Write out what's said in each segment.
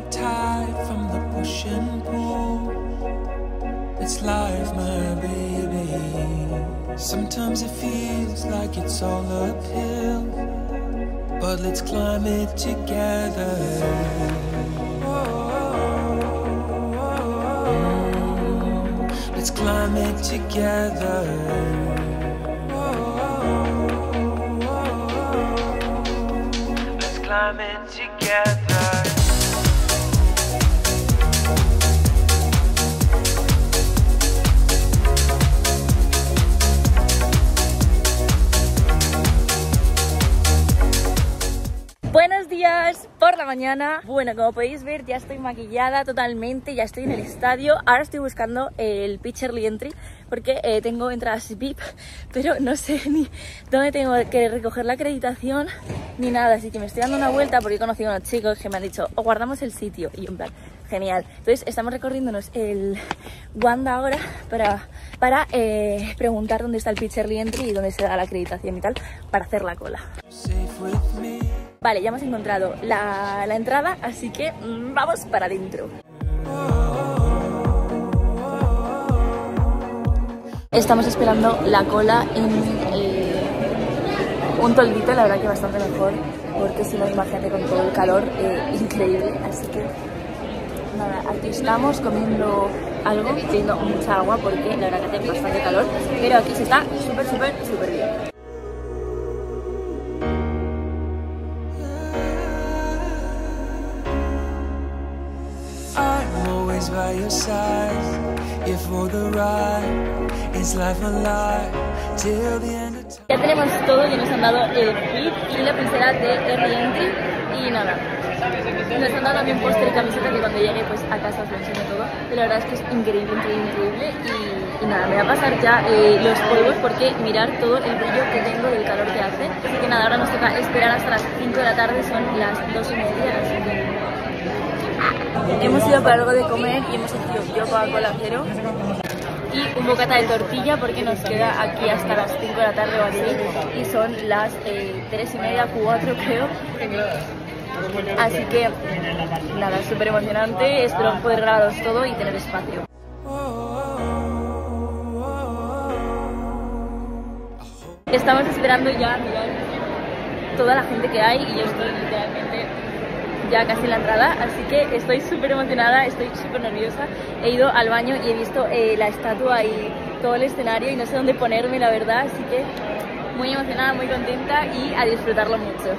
tide from the push and pull. It's life, my baby. Sometimes it feels like it's all uphill, but let's climb it together. Let's climb it together. Let's climb it together. Bueno, como podéis ver, ya estoy maquillada totalmente, ya estoy en el estadio. Ahora estoy buscando el pitcher entry porque eh, tengo entradas VIP, pero no sé ni dónde tengo que recoger la acreditación ni nada. Así que me estoy dando una vuelta porque he conocido a unos chicos que me han dicho, o guardamos el sitio. Y en plan, genial. Entonces estamos recorriéndonos el Wanda ahora para, para eh, preguntar dónde está el pitcher entry y dónde se da la acreditación y tal para hacer la cola. Vale, ya hemos encontrado la, la entrada, así que mm, vamos para adentro. Estamos esperando la cola en eh, un toldito, la verdad que bastante mejor, porque si no, imagínate con todo el calor, eh, increíble. Así que nada, aquí estamos comiendo algo, pidiendo mucha agua porque la verdad que hace bastante calor, pero aquí se está súper, súper, súper bien. Always by your side. For the ride, life till the end of time. Ya tenemos todo, ya nos han dado el kit y la pulsera de Entry y nada. Nos han dado también póster y camiseta que cuando llegue pues a casa os lo todo. Pero la verdad es que es increíble, increíble, increíble y, y nada, me va a pasar ya eh, los polvos porque mirar todo el brillo que tengo del calor que hace. Así que nada, ahora nos toca esperar hasta las 5 de la tarde, son las 2 y media. Hemos ido para algo de comer y hemos hecho yo Coca-Cola cero y un bocata de tortilla porque nos queda aquí hasta las 5 de la tarde o así y son las eh, 3 y media, 4 creo. Así que nada, súper emocionante, espero poder grabaros todo y tener espacio. Estamos esperando ya, toda la gente que hay y yo estoy literalmente ya casi la entrada, así que estoy súper emocionada, estoy súper nerviosa. He ido al baño y he visto eh, la estatua y todo el escenario y no sé dónde ponerme, la verdad, así que muy emocionada, muy contenta y a disfrutarlo mucho.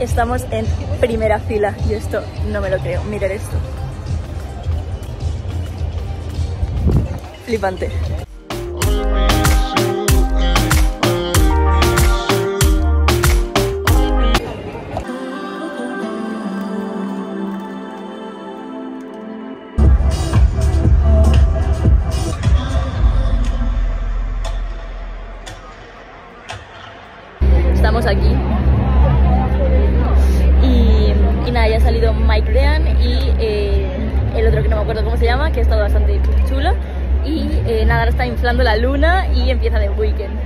Estamos en primera fila y esto no me lo creo. Miren esto. Flipante. Estamos aquí y, nada, ya ha salido Mike Dean y eh, el otro que no me acuerdo cómo se llama, que ha estado bastante chulo. Y eh, nada, ahora está inflando la luna y empieza The Weekend.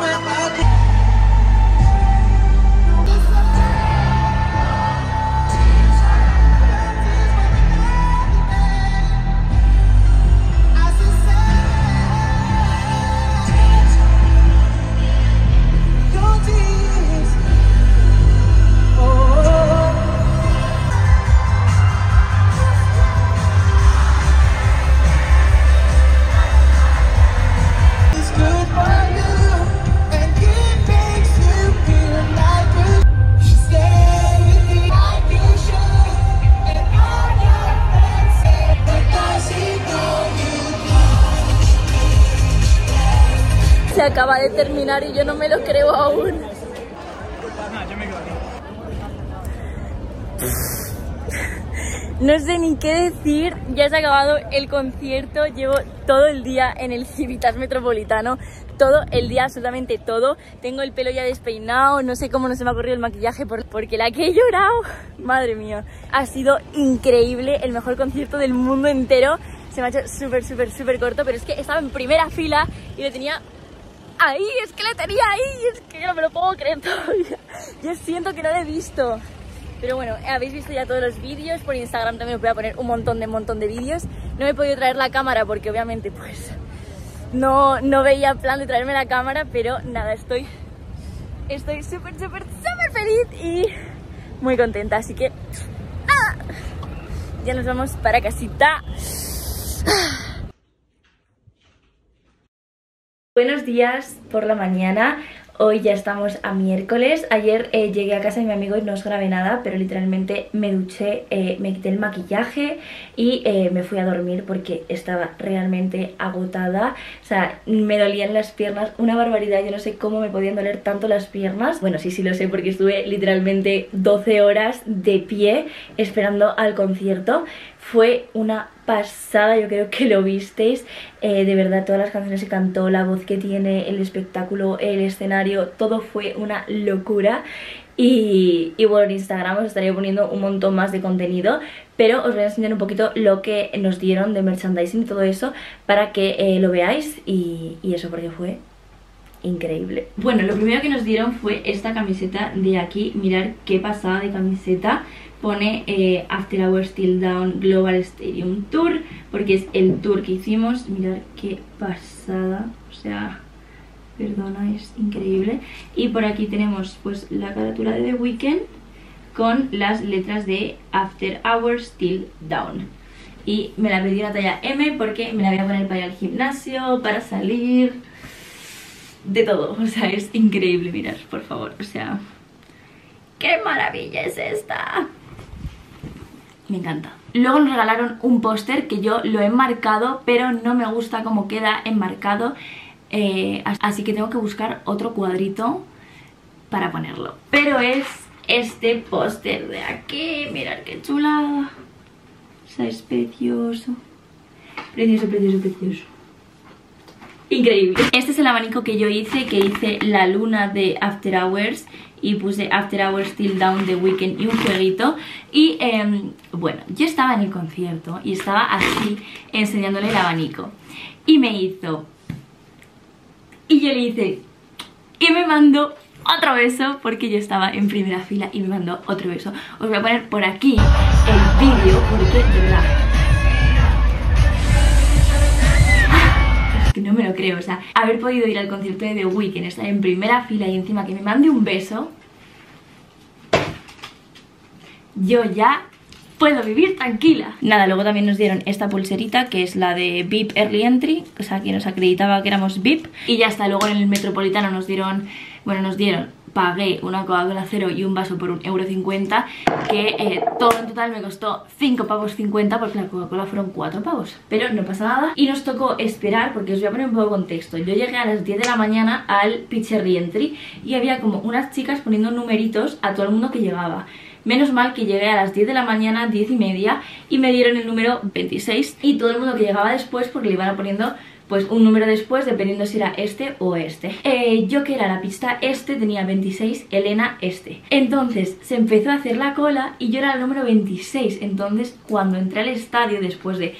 my mind. Y yo no me lo creo aún. No sé ni qué decir, ya se ha acabado el concierto, llevo todo el día en el Civitas Metropolitano, todo el día, absolutamente todo. Tengo el pelo ya despeinado, no sé cómo no se me ha corrido el maquillaje porque la que he llorado, madre mía. Ha sido increíble, el mejor concierto del mundo entero. Se me ha hecho súper, súper, súper corto, pero es que estaba en primera fila y lo tenía ahí, es que lo tenía ahí, es que no me lo puedo creer todavía. Yo siento que no lo he visto. Pero bueno, habéis visto ya todos los vídeos, por Instagram también os voy a poner un montón de montón de vídeos. No me he podido traer la cámara porque obviamente pues no, no veía plan de traerme la cámara, pero nada, estoy estoy súper, súper, súper feliz y muy contenta. Así que ya nos vamos para casita. Buenos días por la mañana. Hoy ya estamos a miércoles. Ayer eh, llegué a casa de mi amigo y no os grabé nada, pero literalmente me duché, eh, me quité el maquillaje y eh, me fui a dormir porque estaba realmente agotada. O sea, me dolían las piernas, una barbaridad. Yo no sé cómo me podían doler tanto las piernas. Bueno, sí, sí lo sé porque estuve literalmente 12 horas de pie esperando al concierto. Fue una pasada, yo creo que lo visteis. Eh, de verdad, todas las canciones que cantó, la voz que tiene, el espectáculo, el escenario, todo fue una locura. Y, bueno, en Instagram os estaría poniendo un montón más de contenido, pero os voy a enseñar un poquito lo que nos dieron de merchandising y todo eso para que eh, lo veáis y, y eso porque fue increíble. Bueno, lo primero que nos dieron fue esta camiseta de aquí, mirar qué pasada de camiseta pone eh, After Hours Still Down Global Stadium Tour porque es el tour que hicimos. Mirad qué pasada o sea perdona es increíble. Y por aquí tenemos pues la carátula de The Weeknd con las letras de After Hours Still Down y me la pedí una talla M porque me la voy a poner para ir al gimnasio para salir de todo. O sea es increíble mirar por favor. O sea ¡Qué maravilla es esta! Me encanta. Luego nos regalaron un póster que yo lo he enmarcado, pero no me gusta cómo queda enmarcado, eh, así que tengo que buscar otro cuadrito para ponerlo. Pero es este póster de aquí, mirad qué chulada. O sea, es precioso. Precioso, precioso, precioso. Increíble. Este es el abanico que yo hice, que hice la luna de After Hours y puse After Hours Still Down The Weekend y un jueguito. Y em, bueno, yo estaba en el concierto y estaba así enseñándole el abanico. Y me hizo y yo le hice y me mandó otro beso porque yo estaba en primera fila y me mandó otro beso. Os voy a poner por aquí el vídeo porque de verdad me lo creo, o sea, haber podido ir al concierto de The Weeknd, estar en primera fila y encima que me mande un beso, yo ya puedo vivir tranquila. Nada, luego también nos dieron esta pulserita que es la de VIP Early Entry, o sea, que nos acreditaba que éramos VIP. Y ya está, luego en el Metropolitano nos dieron, bueno, nos dieron pagué una Coca-Cola cero y un vaso por un euro cincuenta que eh, todo en total me costó 5 pavos 50 porque la Coca-Cola fueron 4 pavos pero no pasa nada y nos tocó esperar porque os voy a poner un poco de contexto yo llegué a las 10 de la mañana al Pitcher Reentry y había como unas chicas poniendo numeritos a todo el mundo que llegaba Menos mal que llegué a las 10 de la mañana, 10 y media, y me dieron el número 26. Y todo el mundo que llegaba después, porque le iban poniendo pues un número después dependiendo si era este o este. Eh, yo que era la pista este tenía 26, Elena este. Entonces se empezó a hacer la cola y yo era el número 26. Entonces cuando entré al estadio después de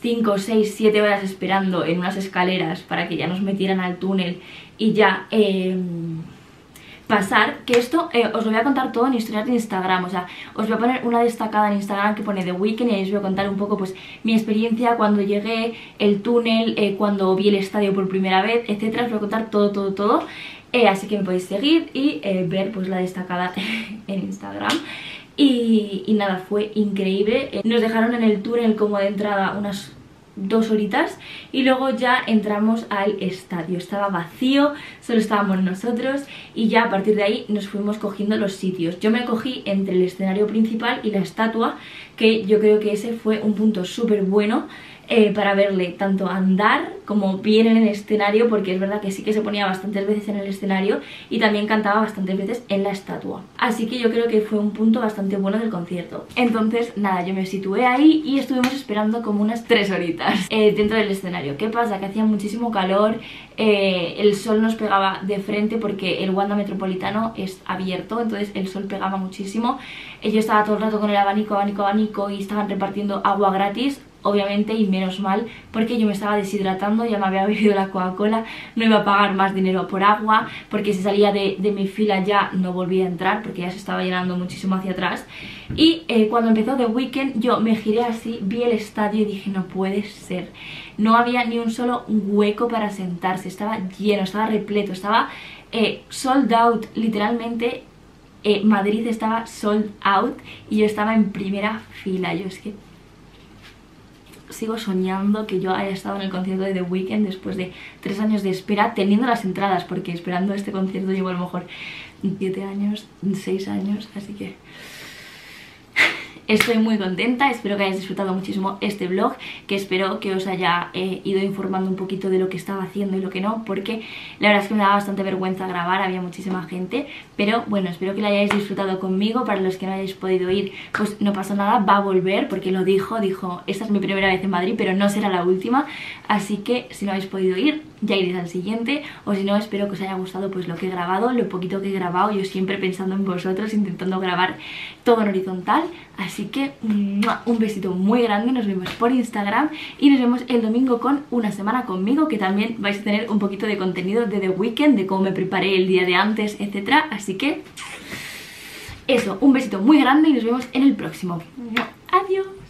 5, 6, 7 horas esperando en unas escaleras para que ya nos metieran al túnel y ya... Eh, pasar, que esto eh, os lo voy a contar todo en historias de Instagram, o sea, os voy a poner una destacada en Instagram que pone The Weekend y os voy a contar un poco pues mi experiencia cuando llegué, el túnel, eh, cuando vi el estadio por primera vez, etcétera, os voy a contar todo, todo, todo, eh, así que me podéis seguir y ver pues la destacada en Instagram. Y, y nada, fue increíble, nos dejaron en el túnel como de entrada unas dos horitas y luego ya entramos al estadio, estaba vacío, solo estábamos nosotros y ya a partir de ahí nos fuimos cogiendo los sitios. Yo me cogí entre el escenario principal y la estatua, que yo creo que ese fue un punto súper bueno eh, para verle tanto andar como bien en el escenario, porque es verdad que sí que se ponía bastantes veces en el escenario y también cantaba bastantes veces en la estatua. Así que yo creo que fue un punto bastante bueno del concierto. Entonces, nada, yo me situé ahí y estuvimos esperando como unas tres horitas eh, dentro del escenario. ¿Qué pasa? Que hacía muchísimo calor, eh, el sol nos pegaba de frente porque el Wanda Metropolitano es abierto, entonces el sol pegaba muchísimo. Yo estaba todo el rato con el abanico, abanico, abanico y estaban repartiendo agua gratis obviamente y menos mal porque yo me estaba deshidratando, ya me había bebido la Coca-Cola, no iba a pagar más dinero por agua porque si salía de, mi fila ya no volvía a entrar porque ya se estaba llenando muchísimo hacia atrás. Y eh, cuando empezó The Weeknd yo me giré así, vi el estadio y dije no puede ser, no había ni un solo hueco para sentarse, estaba lleno, estaba repleto, estaba eh, sold out, literalmente eh, Madrid estaba sold out y yo estaba en primera fila, yo es que sigo soñando que yo haya estado en el concierto de The Weeknd después de tres años de espera, teniendo las entradas, porque esperando este concierto llevo a lo mejor siete años, seis años, así que Estoy muy contenta, espero que hayáis disfrutado muchísimo este vlog, que espero que os haya eh, ido informando un poquito de lo que estaba haciendo y lo que no, porque la verdad es que me daba bastante vergüenza grabar, había muchísima gente, pero bueno, espero que lo hayáis disfrutado conmigo, para los que no hayáis podido ir, pues no pasa nada, va a volver, porque lo dijo, dijo, esta es mi primera vez en Madrid, pero no será la última, así que si no habéis podido ir, ya iréis al siguiente, o si no, espero que os haya gustado pues lo que he grabado, lo poquito que he grabado, yo siempre pensando en vosotros, intentando grabar todo en horizontal, Así que un besito muy grande, nos vemos por Instagram y nos vemos el domingo con una semana conmigo que también vais a tener un poquito de contenido de The Weekend, de cómo me preparé el día de antes, etcétera. Así que eso, un besito muy grande y nos vemos en el próximo. Adiós.